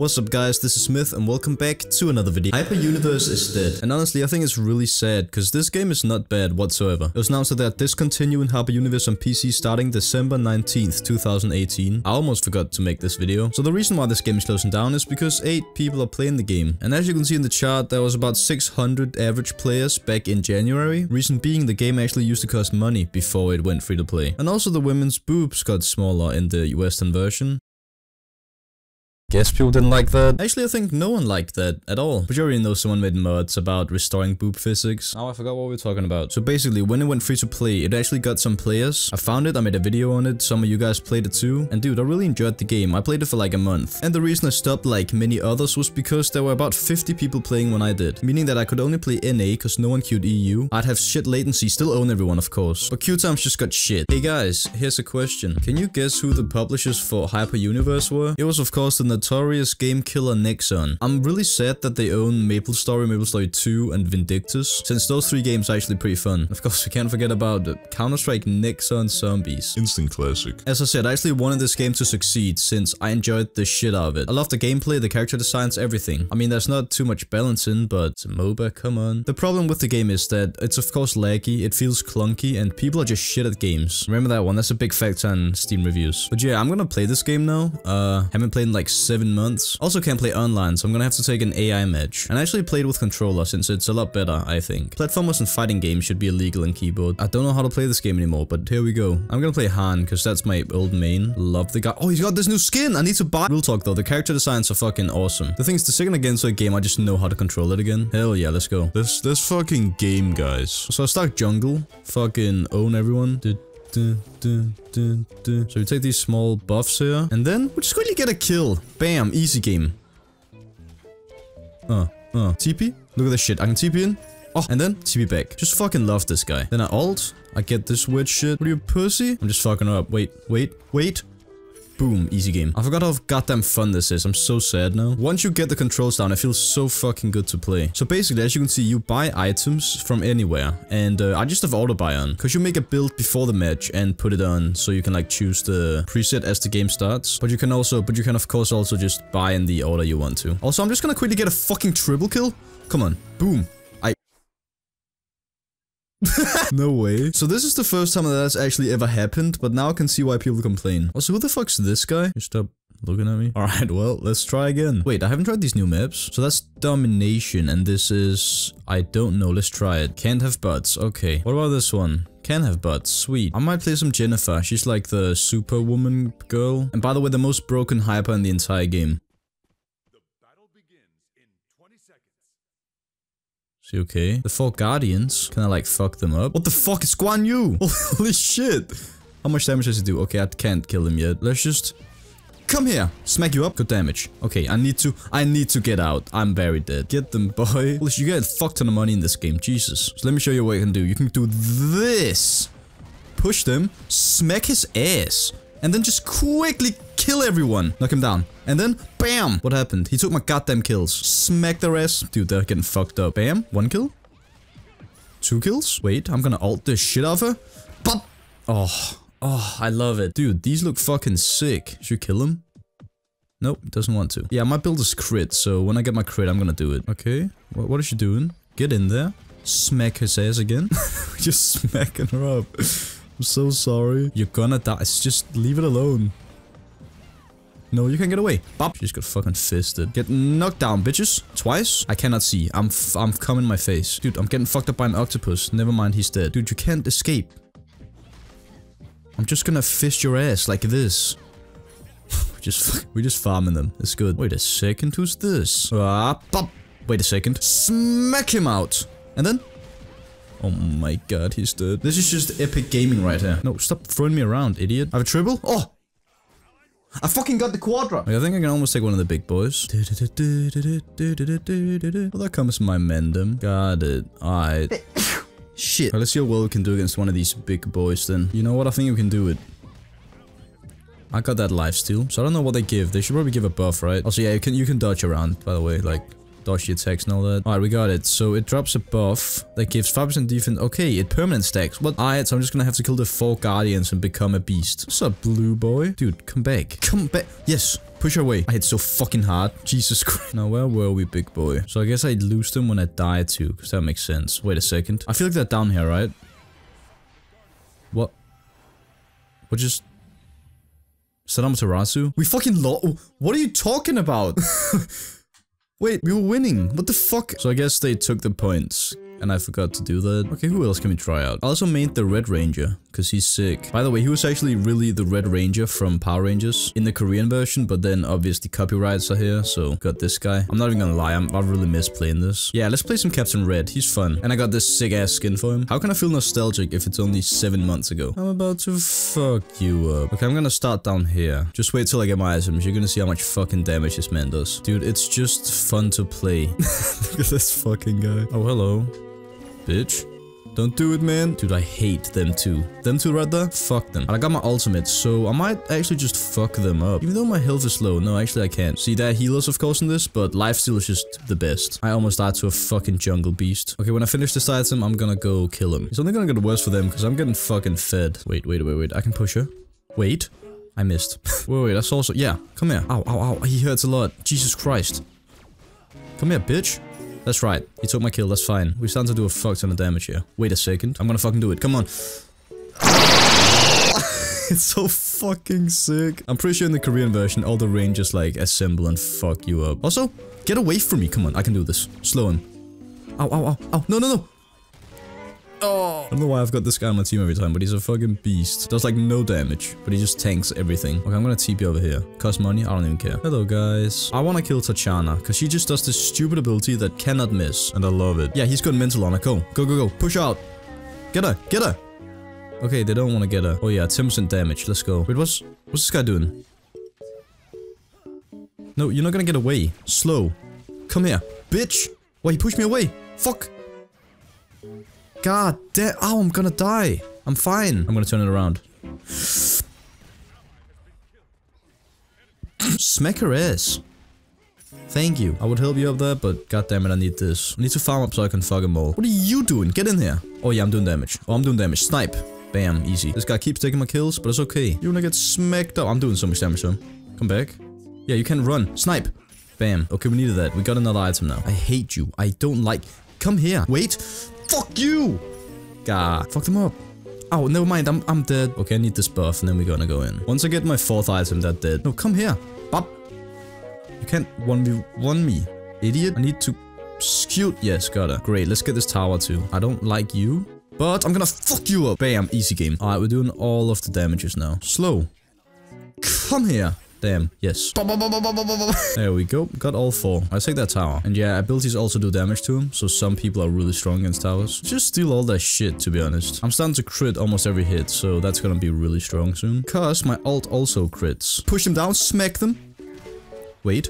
What's up guys, this is Myth and welcome back to another video. Hyper Universe is dead. And honestly, I think it's really sad because this game is not bad whatsoever. It was announced that they're discontinuing Hyper Universe on PC starting December 19th, 2018. I almost forgot to make this video. So the reason why this game is closing down is because 8 people are playing the game. And as you can see in the chart, there was about 600 average players back in January. Reason being the game actually used to cost money before it went free to play. And also the women's boobs got smaller in the western version. Guess people didn't like that. Actually, I think no one liked that at all. But you already know someone made mods about restoring boob physics. Oh, I forgot what we were talking about. So basically, when it went free to play, it actually got some players. I found it, I made a video on it, some of you guys played it too. And dude, I really enjoyed the game. I played it for like a month. And the reason I stopped like many others was because there were about 50 people playing when I did. Meaning that I could only play NA because no one queued EU. I'd have shit latency, still own everyone of course. But queue times just got shit. Hey guys, here's a question. Can you guess who the publishers for Hyper Universe were? It was of course the notorious game Killer Nexon. I'm really sad that they own Maple Story, Maple Story 2 and Vindictus, since those three games are actually pretty fun. Of course, we can't forget about Counter-Strike Nexon Zombies. Instant classic. As I said, I actually wanted this game to succeed since I enjoyed the shit out of it. I love the gameplay, the character designs, everything. I mean, there's not too much balancing, but it's a MOBA, come on. The problem with the game is that it's of course laggy, it feels clunky, and people are just shit at games. Remember that one, that's a big factor on Steam reviews. But yeah, I'm gonna play this game now. Uh, haven't played in like seven months. Also can't play online, so I'm gonna have to take an AI match. And I actually played with controller since it's a lot better, I think. Platformers and fighting games should be illegal in keyboard. I don't know how to play this game anymore, but here we go. I'm gonna play Han, because that's my old main. Love the guy. Oh, he's got this new skin! I need to buy- Real talk though, the character designs are fucking awesome. The thing is, the second I get into a game, I just know how to control it again. Hell yeah, let's go. This this fucking game, guys. So I start jungle, fucking own everyone. Du, du, du, du, du. So we take these small buffs here, and then we're just quickly get a kill. Bam, easy game. Uh, uh, TP? Look at this shit. I can TP in. Oh, and then TP back. Just fucking love this guy. Then I ult. I get this weird shit. What are you, pussy? I'm just fucking up. Wait, wait, wait. Boom, easy game. I forgot how goddamn fun this is. I'm so sad now. Once you get the controls down, it feels so fucking good to play. So basically, as you can see, you buy items from anywhere. And uh, I just have auto buy on. Because you make a build before the match and put it on. So you can like choose the preset as the game starts. But you can also, but you can of course also just buy in the order you want to. Also, I'm just gonna quickly get a fucking triple kill. Come on. Boom. no way. So this is the first time that that's actually ever happened, but now I can see why people complain. Also, who the fuck's this guy? You stop looking at me. Alright, well, let's try again. Wait, I haven't tried these new maps. So that's Domination, and this is... I don't know, let's try it. Can't have butts, okay. What about this one? Can have butts, sweet. I might play some Jennifer, she's like the superwoman girl. And by the way, the most broken hyper in the entire game. Okay? The four guardians. Can I like fuck them up? What the fuck is Guan Yu? Holy shit. How much damage does he do? Okay, I can't kill him yet. Let's just... Come here. Smack you up. Good damage. Okay, I need to... I need to get out. I'm very dead. Get them, boy. Holy shit, you get a fuck ton of money in this game. Jesus. So let me show you what you can do. You can do this. Push them. Smack his ass. And then just quickly kill everyone. Knock him down. And then, bam! What happened? He took my goddamn kills. Smack their ass. Dude, they're getting fucked up. Bam. One kill. Two kills. Wait, I'm gonna ult the shit out of her. But Oh. Oh, I love it. Dude, these look fucking sick. Should you kill him? Nope, doesn't want to. Yeah, my build is crit, so when I get my crit, I'm gonna do it. Okay. What, what is she doing? Get in there. Smack his ass again. Just smacking her up. I'm so sorry. You're gonna die. Just leave it alone. No, you can't get away. Bop. She just got fucking fisted. Get knocked down, bitches. Twice? I cannot see. I'm f I'm coming my face. Dude, I'm getting fucked up by an octopus. Never mind, he's dead. Dude, you can't escape. I'm just gonna fist your ass like this. we just we just farming them. It's good. Wait a second, who's this? Ah, bop. Wait a second. Smack him out. And then Oh my god, he's dead. This is just epic gaming right here. No, stop throwing me around, idiot. I have a triple? Oh! I fucking got the quadra! I think I can almost take one of the big boys. Well, that comes my mendum. Got it. Alright. Shit. Right, let's see well we can do against one of these big boys then. You know what? I think we can do it. I got that lifesteal. So I don't know what they give. They should probably give a buff, right? Also, yeah, you can you can dodge around, by the way. Like, dodge the attacks and all that. Alright, we got it. So it drops a buff that gives 5% defense. Okay, it permanent stacks. What? Alright, so I'm just gonna have to kill the four guardians and become a beast. What's up, blue boy? Dude, come back. Come back. Yes. Push away. I hit so fucking hard. Jesus Christ. Now, where were we, big boy? So I guess I'd lose them when I die too, because that makes sense. Wait a second. I feel like they're down here, right? What? What just... Saddam Tarasu? We fucking lo- What are you talking about? Wait, we were winning. What the fuck? So I guess they took the points and I forgot to do that. Okay, who else can we try out? I also made the Red Ranger, because he's sick. By the way, he was actually really the Red Ranger from Power Rangers in the Korean version, but then obviously copyrights are here, so got this guy. I'm not even gonna lie, I'm, I really miss playing this. Yeah, let's play some Captain Red, he's fun. And I got this sick ass skin for him. How can I feel nostalgic if it's only seven months ago? I'm about to fuck you up. Okay, I'm gonna start down here. Just wait till I get my items, you're gonna see how much fucking damage this man does. Dude, it's just fun to play. Look at this fucking guy. Oh, hello bitch. Don't do it, man. Dude, I hate them too. Them two right there? Fuck them. And I got my ultimate, so I might actually just fuck them up. Even though my health is low. No, actually I can't. See, there are healers, of course, in this, but lifesteal is just the best. I almost died to a fucking jungle beast. Okay, when I finish this item, I'm gonna go kill him. It's only gonna get worse for them, because I'm getting fucking fed. Wait, wait, wait, wait. I can push her. Wait. I missed. wait, wait, that's also- Yeah, come here. Ow, ow, ow. He hurts a lot. Jesus Christ. Come here, bitch. That's right. He took my kill. That's fine. We're starting to do a fuck ton of damage here. Wait a second. I'm gonna fucking do it. Come on. it's so fucking sick. I'm pretty sure in the Korean version, all the rangers like assemble and fuck you up. Also, get away from me. Come on. I can do this. Slow him. Ow, ow, ow, ow. No, no, no. Oh. I don't know why I've got this guy on my team every time, but he's a fucking beast. Does like no damage, but he just tanks everything. Okay, I'm gonna TP over here. Cost money? I don't even care. Hello, guys. I wanna kill Tatiana, because she just does this stupid ability that cannot miss, and I love it. Yeah, he's got mental on her. Go, go, go, go. Push out. Get her, get her. Okay, they don't want to get her. Oh yeah, 10% damage. Let's go. Wait, what's, what's this guy doing? No, you're not gonna get away. Slow. Come here. Bitch! Why, he pushed me away. Fuck. God damn. Oh, I'm gonna die. I'm fine. I'm gonna turn it around. Smack her ass. Thank you. I would help you up there, but god damn it, I need this. I need to farm up so I can fuck them all. What are you doing? Get in here. Oh yeah, I'm doing damage. Oh, I'm doing damage. Snipe. Bam, easy. This guy keeps taking my kills, but it's okay. You're gonna get smacked up. I'm doing so much damage to him. Come back. Yeah, you can run. Snipe. Bam. Okay, we needed that. We got another item now. I hate you. I don't like... Come here. Wait. Fuck you! God. Fuck them up. Oh, never mind. I'm, I'm dead. Okay, I need this buff and then we're gonna go in. Once I get my fourth item, that dead. No, come here. Bop. You can't 1v1 me. Idiot. I need to scoot. Yes, got it. Great, let's get this tower too. I don't like you, but I'm gonna fuck you up. Bam, easy game. Alright, we're doing all of the damages now. Slow. Come here. Damn, yes. There we go. Got all four. I take that tower. And yeah, abilities also do damage to him, so some people are really strong against towers. Just steal all that shit, to be honest. I'm starting to crit almost every hit, so that's gonna be really strong soon. Cause my ult also crits. Push them down, smack them. Wait.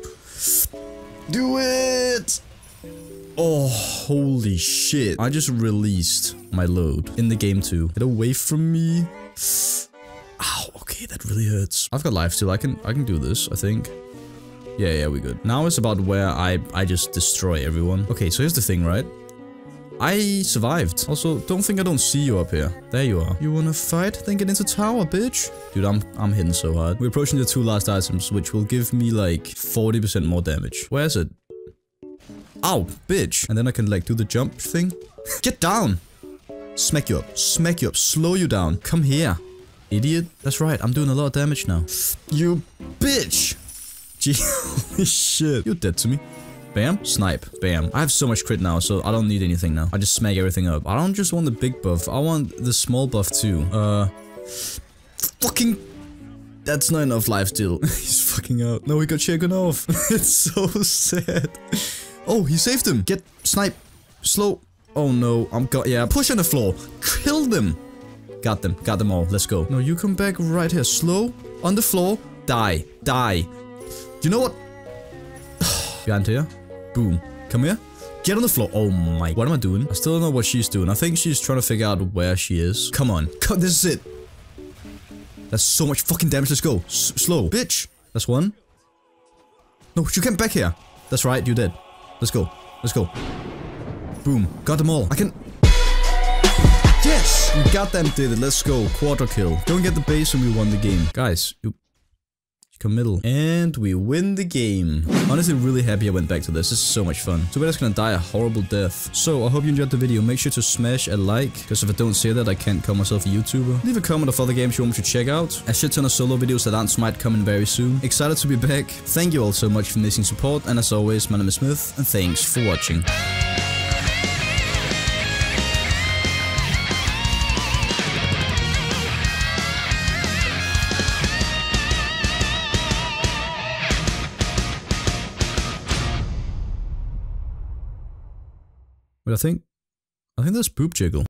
Do it! Oh, holy shit. I just released my load in the game too. Get away from me. Ow, okay, that really hurts. I've got life still. I can I can do this, I think. Yeah, yeah, we good. Now it's about where I I just destroy everyone. Okay, so here's the thing, right? I survived. Also, don't think I don't see you up here. There you are. You wanna fight? Then get into tower, bitch. Dude, I'm I'm hitting so hard. We're approaching the two last items, which will give me like 40% more damage. Where is it? Ow, bitch. And then I can like do the jump thing. Get down. Smack you up. Smack you up. Slow you down. Come here. Idiot. That's right. I'm doing a lot of damage now. You bitch. Gee, holy shit. You're dead to me. Bam. Snipe. Bam. I have so much crit now, so I don't need anything now. I just smack everything up. I don't just want the big buff. I want the small buff too. Uh... Fucking... That's not enough life still. He's fucking out. No, he got shaken off. it's so sad. Oh, he saved him. Get... Snipe. Slow. Oh no. I'm got... Yeah, push on the floor. Kill them. Got them. Got them all. Let's go. No, you come back right here. Slow. On the floor. Die. Die. You know what? Behind here. Boom. Come here. Get on the floor. Oh my. What am I doing? I still don't know what she's doing. I think she's trying to figure out where she is. Come on. Come, this is it. That's so much fucking damage. Let's go. S slow. Bitch. That's one. No, you came back here. That's right. You did. Let's go. Let's go. Boom. Got them all. I can... Yes! We got them, it. Let's go. Quarter kill. Don't get the base and we won the game. Guys, you... Committal. And we win the game. Honestly, really happy I went back to this. This is so much fun. Too bad it's gonna die a horrible death. So, I hope you enjoyed the video. Make sure to smash a like, because if I don't say that, I can't call myself a YouTuber. Leave a comment of other games you want me to check out. A shit ton of solo videos that aren't might coming very soon. Excited to be back. Thank you all so much for missing support, and as always, my name is Myth, and thanks for watching. But I think, I think that's Poop Jiggle.